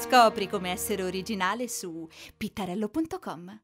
Scopri come essere originale su pittarello.com.